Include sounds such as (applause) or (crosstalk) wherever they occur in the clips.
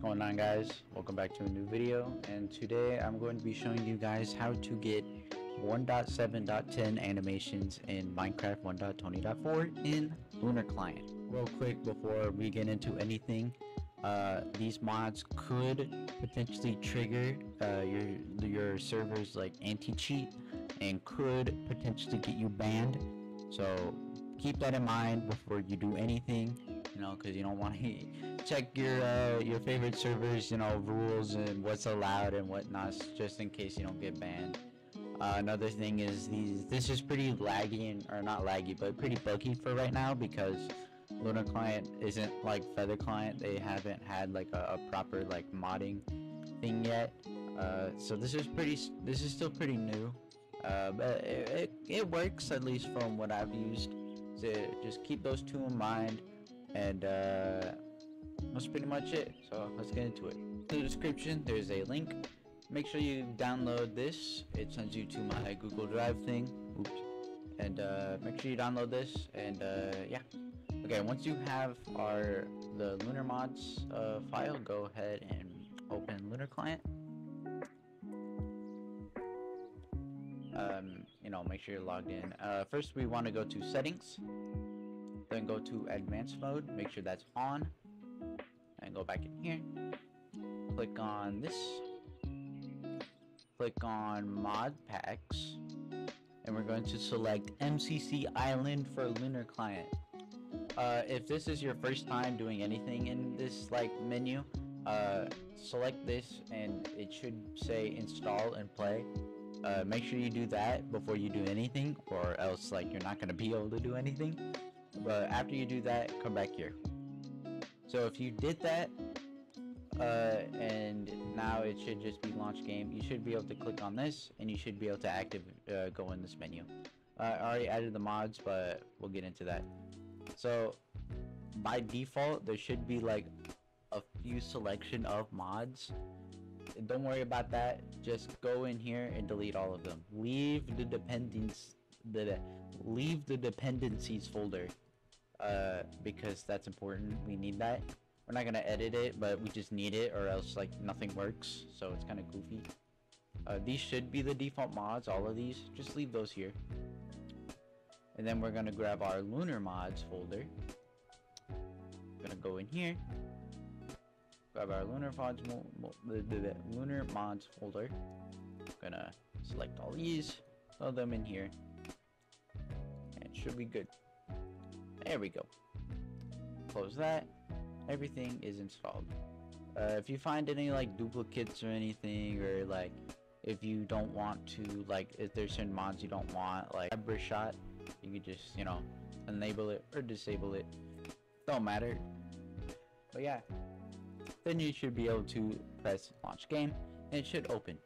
going on guys? Welcome back to a new video and today i'm going to be showing you guys how to get 1.7.10 animations in minecraft 1.20.4 in lunar client. Real quick before we get into anything uh, these mods could potentially trigger uh, your your server's like anti-cheat and could potentially get you banned. So keep that in mind before you do anything you know because you don't want to (laughs) check your uh, your favorite servers, you know, rules and what's allowed and whatnot, just in case you don't get banned. Uh, another thing is these. This is pretty laggy and or not laggy, but pretty buggy for right now because Lunar Client isn't like Feather Client. They haven't had like a, a proper like modding thing yet. Uh, so this is pretty. This is still pretty new. Uh, but it, it, it works at least from what I've used. So just keep those two in mind and uh, that's pretty much it. So let's get into it. In the description, there's a link. Make sure you download this. It sends you to my Google Drive thing. Oops. And uh, make sure you download this. And uh, yeah. Okay, once you have our the Lunar Mods uh, file, go ahead and open Lunar Client. Um, you know, make sure you're logged in. Uh, first, we want to go to Settings. Then go to Advanced Mode. Make sure that's on and go back in here. Click on this. Click on mod packs. And we're going to select MCC Island for Lunar Client. Uh, if this is your first time doing anything in this like menu uh, select this and it should say install and play. Uh, make sure you do that before you do anything or else like you're not going to be able to do anything but after you do that come back here so if you did that, uh, and now it should just be launch game, you should be able to click on this, and you should be able to active uh, go in this menu. Uh, I already added the mods, but we'll get into that. So by default, there should be like a few selection of mods. Don't worry about that. Just go in here and delete all of them. Leave the dependence the leave the dependencies folder uh, because that's important. We need that. We're not gonna edit it, but we just need it or else like nothing works. So it's kind of goofy. Uh, these should be the default mods, all of these. Just leave those here. And then we're gonna grab our lunar mods folder. Gonna go in here. Grab our lunar mods, the, the, the lunar mods folder. Gonna select all these, throw them in here, should be good. There we go. Close that. Everything is installed. Uh, if you find any like duplicates or anything, or like if you don't want to, like if there's certain mods you don't want, like Shot, you could just, you know, enable it or disable it. Don't matter. But yeah, then you should be able to press launch game and it should open.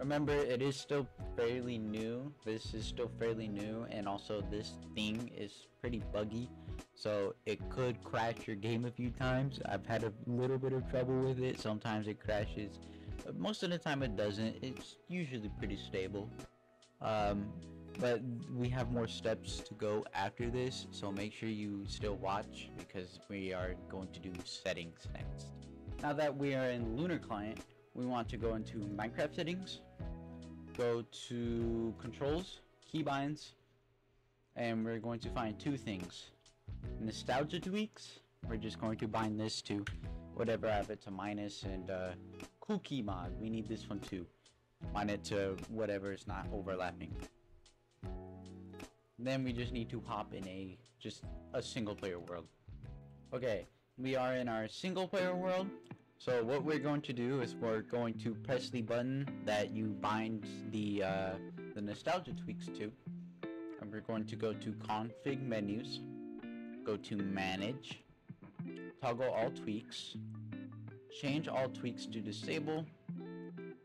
Remember, it is still fairly new. This is still fairly new, and also this thing is pretty buggy, so it could crash your game a few times. I've had a little bit of trouble with it. Sometimes it crashes. But most of the time it doesn't. It's usually pretty stable. Um, but we have more steps to go after this, so make sure you still watch because we are going to do settings next. Now that we are in Lunar Client, we want to go into Minecraft settings, go to controls, keybinds, and we're going to find two things. Nostalgia tweaks, we're just going to bind this to whatever I have it to minus and uh, cookie mod, we need this one too. Bind it to whatever is not overlapping. Then we just need to hop in a just a single player world. Okay, we are in our single player world. So what we're going to do is we're going to press the button that you bind the, uh, the nostalgia tweaks to. And we're going to go to config menus, go to manage, toggle all tweaks, change all tweaks to disable,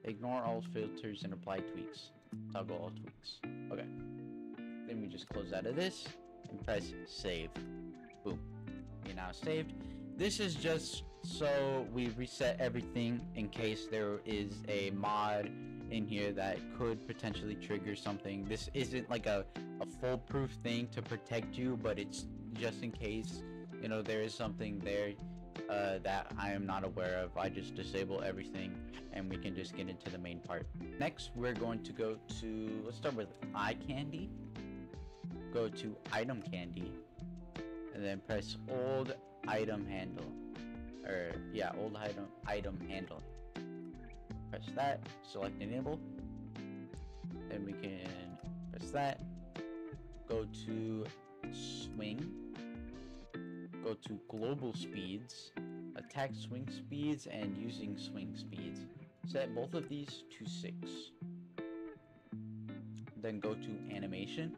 ignore all filters and apply tweaks, toggle all tweaks. Okay. Then we just close out of this and press save. Boom. You're now saved. This is just so we reset everything in case there is a mod in here that could potentially trigger something. This isn't like a, a foolproof thing to protect you, but it's just in case, you know, there is something there. uh, that I am not aware of. I just disable everything and we can just get into the main part. Next, we're going to go to, let's start with eye candy. Go to eye candy and then press old item handle. Or yeah, old item item handle. Press that, select enable. Then we can press that. Go to swing. Go to global speeds, attack swing speeds, and using swing speeds. Set both of these to 6. Then go to animation.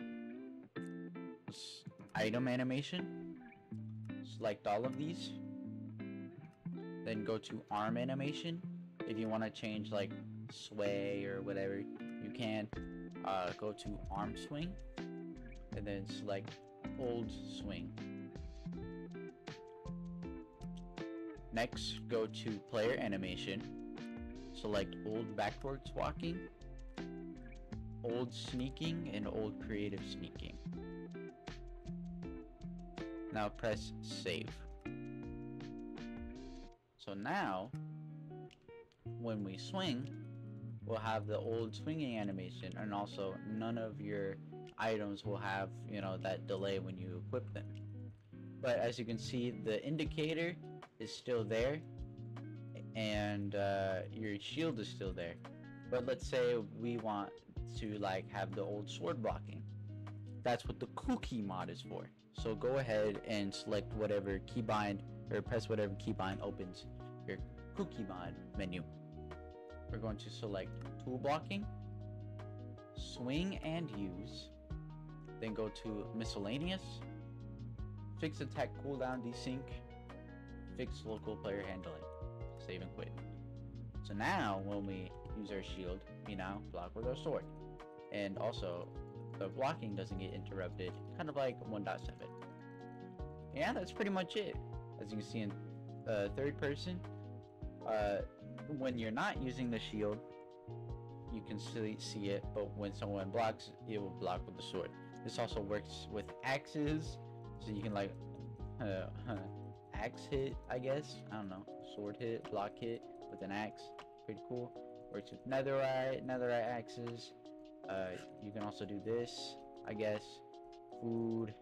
Item animation. Select all of these. Then go to arm animation. If you want to change like sway or whatever, you can. Uh, go to arm swing. And then select old swing. Next, go to player animation. Select old backwards walking, old sneaking, and old creative sneaking. Now press save. So now, when we swing, we'll have the old swinging animation and also none of your items will have, you know, that delay when you equip them. But as you can see, the indicator is still there and uh, your shield is still there. But let's say we want to like have the old sword blocking. That's what the cookie mod is for. So go ahead and select whatever keybind or press whatever keybind opens your cookie mod menu. We're going to select tool blocking, swing and use, then go to miscellaneous, fix attack cooldown desync, fix local player handling, save and quit. So now when we use our shield, we now block with our sword. And also the blocking doesn't get interrupted, kind of like 1.7. Yeah, that's pretty much it. As you can see in uh, third person, uh, when you're not using the shield, you can see, see it, but when someone blocks, it will block with the sword. This also works with axes, so you can like uh, (laughs) axe hit, I guess. I don't know, sword hit, block hit with an axe. Pretty cool. Works with netherite, netherite axes. Uh, you can also do this, I guess. Food,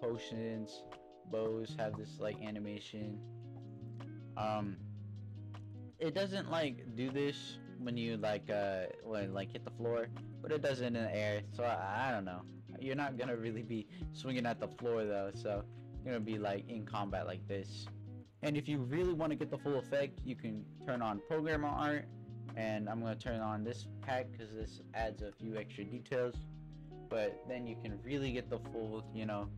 potions, bows have this like animation. Um, it doesn't like do this when you like uh when like hit the floor, but it does it in the air. So I, I don't know. You're not gonna really be swinging at the floor though, so you're gonna be like in combat like this. And if you really want to get the full effect, you can turn on programmer art, and I'm gonna turn on this pack because this adds a few extra details. But then you can really get the full, you know,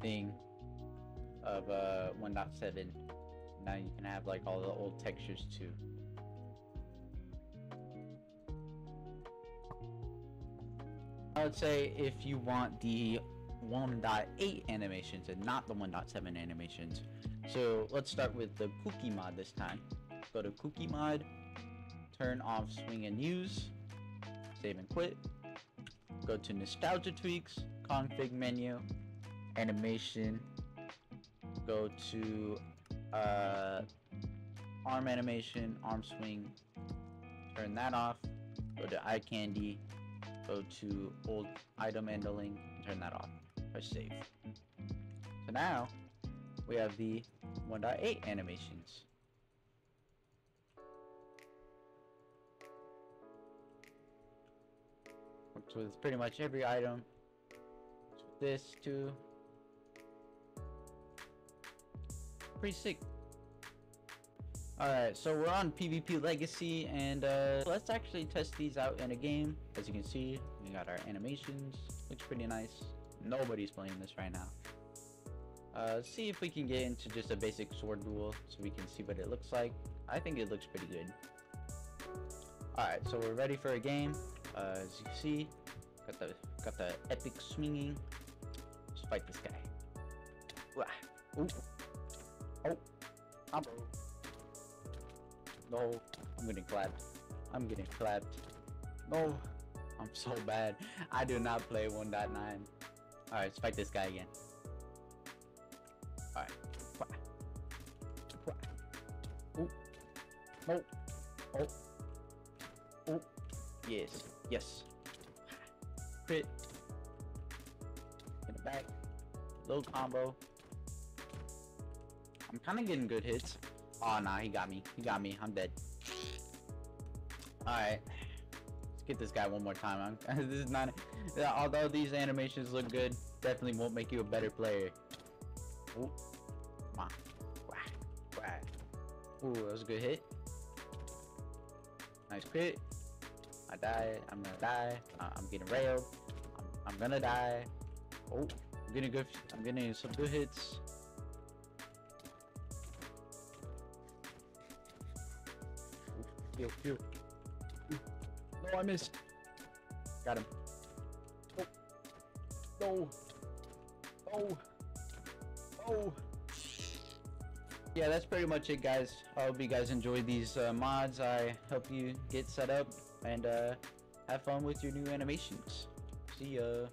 thing of uh 1.7. Now you can have like all the old textures too. I would say if you want the 1.8 animations and not the 1.7 animations. So let's start with the cookie mod this time. Go to cookie mod, turn off swing and use, save and quit. Go to nostalgia tweaks, config menu, animation, go to uh, arm animation, arm swing, turn that off, go to eye candy, go to old item handling, turn that off, press save. So now we have the 1.8 animations. Works with pretty much every item. This too. Pretty sick. Alright, so we're on PvP Legacy, and uh, let's actually test these out in a game. As you can see, we got our animations. Looks pretty nice. Nobody's playing this right now. Uh, see if we can get into just a basic sword duel so we can see what it looks like. I think it looks pretty good. Alright, so we're ready for a game. Uh, as you see, got the got the epic swinging. Let's fight this guy. Ooh. Oh, I'm no, I'm getting clapped. I'm getting clapped. No, I'm so bad. I do not play 1.9. Alright, fight this guy again. Alright. Oh. Oh. Oh. Yes. Yes. Crit. In the back. Little combo. I'm kind of getting good hits. Oh, nah, he got me. He got me. I'm dead. Alright. Let's get this guy one more time. I'm, (laughs) this is not... Although these animations look good, definitely won't make you a better player. Ooh. Come on. Ooh, that was a good hit. Nice crit. I died. I'm gonna die. Uh, I'm getting railed. I'm, I'm gonna die. Oh, I'm getting good. I'm getting some good hits. No, I missed. Got him. Oh. No. Oh. Oh. Yeah, that's pretty much it, guys. I hope you guys enjoyed these uh, mods. I hope you get set up and uh, have fun with your new animations. See ya.